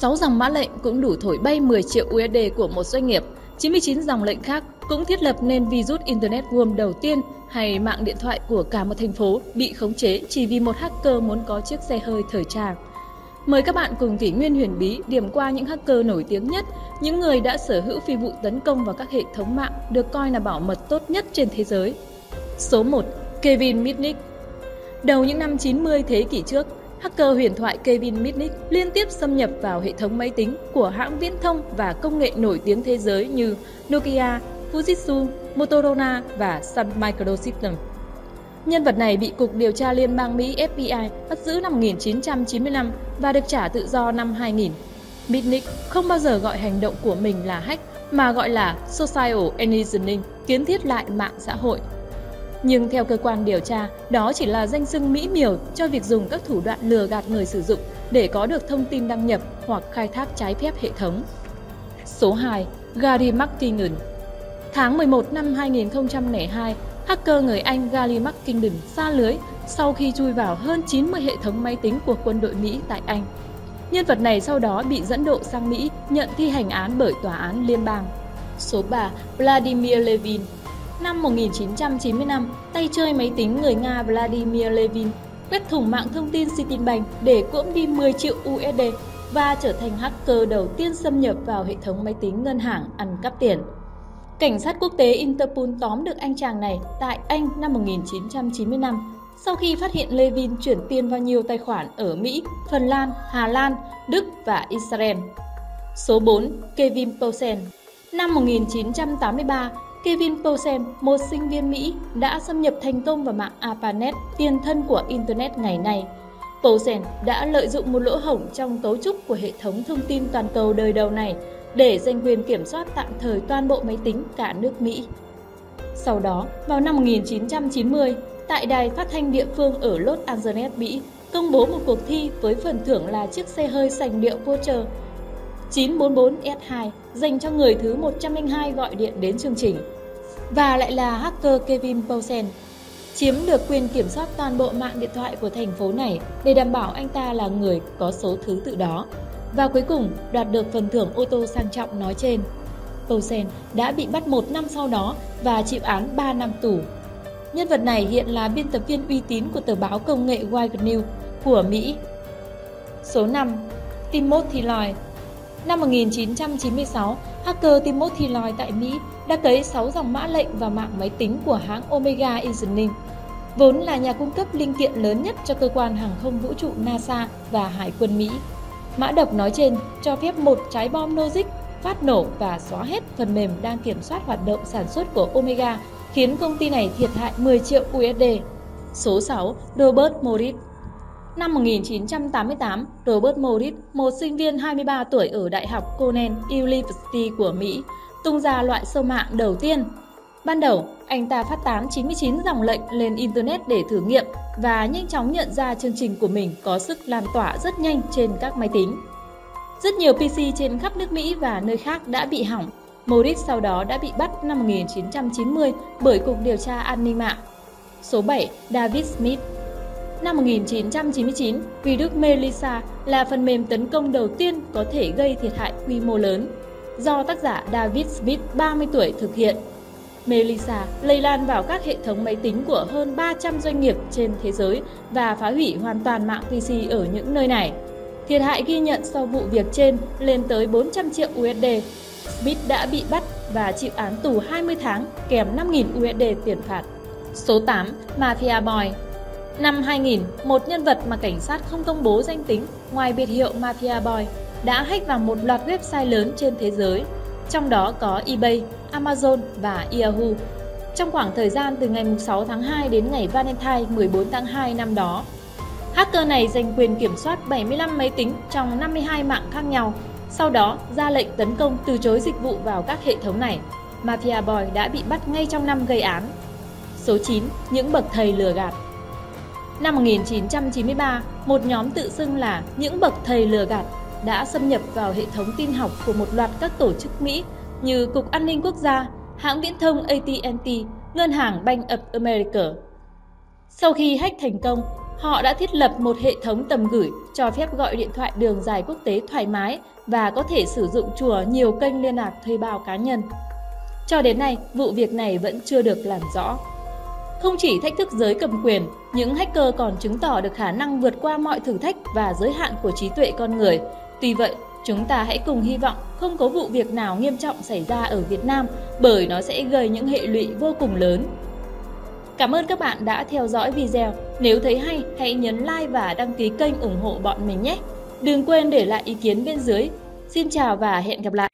6 dòng mã lệnh cũng đủ thổi bay 10 triệu USD của một doanh nghiệp. 99 dòng lệnh khác cũng thiết lập nên virus Internet Worm đầu tiên hay mạng điện thoại của cả một thành phố bị khống chế chỉ vì một hacker muốn có chiếc xe hơi thời trang. Mời các bạn cùng kỷ nguyên huyền bí điểm qua những hacker nổi tiếng nhất, những người đã sở hữu phi vụ tấn công vào các hệ thống mạng được coi là bảo mật tốt nhất trên thế giới. Số 1. Kevin Mitnick Đầu những năm 90 thế kỷ trước, hacker huyền thoại Kevin Mitnick liên tiếp xâm nhập vào hệ thống máy tính của hãng viễn thông và công nghệ nổi tiếng thế giới như Nokia, Fujitsu, Motorola và Sun Microsystems. Nhân vật này bị Cục Điều tra Liên bang Mỹ FBI bắt giữ năm 1995 và được trả tự do năm 2000. Mitnick không bao giờ gọi hành động của mình là hack mà gọi là social engineering, kiến thiết lại mạng xã hội. Nhưng theo cơ quan điều tra, đó chỉ là danh xưng mỹ miều cho việc dùng các thủ đoạn lừa gạt người sử dụng để có được thông tin đăng nhập hoặc khai thác trái phép hệ thống. Số 2. Gary McKinnon Tháng 11 năm 2002, hacker người Anh Gary McKinnon xa lưới sau khi chui vào hơn 90 hệ thống máy tính của quân đội Mỹ tại Anh. Nhân vật này sau đó bị dẫn độ sang Mỹ nhận thi hành án bởi tòa án liên bang. Số 3. Vladimir Levin Năm 1995, tay chơi máy tính người Nga Vladimir Levin quét thủng mạng thông tin Citibank để cưỡng đi 10 triệu USD và trở thành hacker đầu tiên xâm nhập vào hệ thống máy tính ngân hàng ăn cắp tiền. Cảnh sát quốc tế Interpol tóm được anh chàng này tại Anh năm 1995 sau khi phát hiện Levin chuyển tiền vào nhiều tài khoản ở Mỹ, Phần Lan, Hà Lan, Đức và Israel. Số 4. Kevin Poulsen Năm 1983, Kevin Poulsen, một sinh viên Mỹ, đã xâm nhập thành công vào mạng ARPANET, tiền thân của Internet ngày nay. Poulsen đã lợi dụng một lỗ hổng trong cấu trúc của hệ thống thông tin toàn cầu đời đầu này để giành quyền kiểm soát tạm thời toàn bộ máy tính cả nước Mỹ. Sau đó, vào năm 1990, tại đài phát thanh địa phương ở Los Angeles, Mỹ, công bố một cuộc thi với phần thưởng là chiếc xe hơi sành điệu Porsche 944S2 dành cho người thứ 102 gọi điện đến chương trình. Và lại là hacker Kevin Poulsen, chiếm được quyền kiểm soát toàn bộ mạng điện thoại của thành phố này để đảm bảo anh ta là người có số thứ tự đó và cuối cùng đoạt được phần thưởng ô tô sang trọng nói trên. Poulsen đã bị bắt một năm sau đó và chịu án 3 năm tù. Nhân vật này hiện là biên tập viên uy tín của tờ báo công nghệ Wired News của Mỹ. Số 5. Timothy Lloyd Năm 1996, hacker Timothy Lloyd tại Mỹ đã cấy 6 dòng mã lệnh vào mạng máy tính của hãng Omega Engineering, vốn là nhà cung cấp linh kiện lớn nhất cho cơ quan hàng không vũ trụ NASA và Hải quân Mỹ. Mã độc nói trên cho phép một trái bom logic phát nổ và xóa hết phần mềm đang kiểm soát hoạt động sản xuất của Omega, khiến công ty này thiệt hại 10 triệu USD. Số 6. Robert Moritz Năm 1988, Robert Morris, một sinh viên 23 tuổi ở Đại học Cornell University của Mỹ, tung ra loại sâu mạng đầu tiên. Ban đầu, anh ta phát tán 99 dòng lệnh lên Internet để thử nghiệm và nhanh chóng nhận ra chương trình của mình có sức lan tỏa rất nhanh trên các máy tính. Rất nhiều PC trên khắp nước Mỹ và nơi khác đã bị hỏng. Morris sau đó đã bị bắt năm 1990 bởi Cục Điều tra An ninh mạng. Số 7. David Smith Năm 1999, virus Melissa là phần mềm tấn công đầu tiên có thể gây thiệt hại quy mô lớn, do tác giả David Smith 30 tuổi thực hiện. Melissa lây lan vào các hệ thống máy tính của hơn 300 doanh nghiệp trên thế giới và phá hủy hoàn toàn mạng PC ở những nơi này. Thiệt hại ghi nhận sau vụ việc trên lên tới 400 triệu USD. Smith đã bị bắt và chịu án tù 20 tháng kèm 5.000 USD tiền phạt. Số 8. Mafia Boy Năm 2000, một nhân vật mà cảnh sát không công bố danh tính ngoài biệt hiệu Mafia Boy đã hack vào một loạt website lớn trên thế giới, trong đó có eBay, Amazon và Yahoo. Trong khoảng thời gian từ ngày 6 tháng 2 đến ngày Valentine 14 tháng 2 năm đó, hacker này giành quyền kiểm soát 75 máy tính trong 52 mạng khác nhau, sau đó ra lệnh tấn công từ chối dịch vụ vào các hệ thống này. Mafia Boy đã bị bắt ngay trong năm gây án. Số 9. Những bậc thầy lừa gạt Năm 1993, một nhóm tự xưng là những bậc thầy lừa gạt đã xâm nhập vào hệ thống tin học của một loạt các tổ chức Mỹ như Cục An ninh Quốc gia, hãng viễn thông AT&T, Ngân hàng Bank of America. Sau khi hack thành công, họ đã thiết lập một hệ thống tầm gửi cho phép gọi điện thoại đường dài quốc tế thoải mái và có thể sử dụng chùa nhiều kênh liên lạc thuê bao cá nhân. Cho đến nay, vụ việc này vẫn chưa được làm rõ. Không chỉ thách thức giới cầm quyền, những hacker còn chứng tỏ được khả năng vượt qua mọi thử thách và giới hạn của trí tuệ con người. Tuy vậy, chúng ta hãy cùng hy vọng không có vụ việc nào nghiêm trọng xảy ra ở Việt Nam bởi nó sẽ gây những hệ lụy vô cùng lớn. Cảm ơn các bạn đã theo dõi video. Nếu thấy hay, hãy nhấn like và đăng ký kênh ủng hộ bọn mình nhé. Đừng quên để lại ý kiến bên dưới. Xin chào và hẹn gặp lại!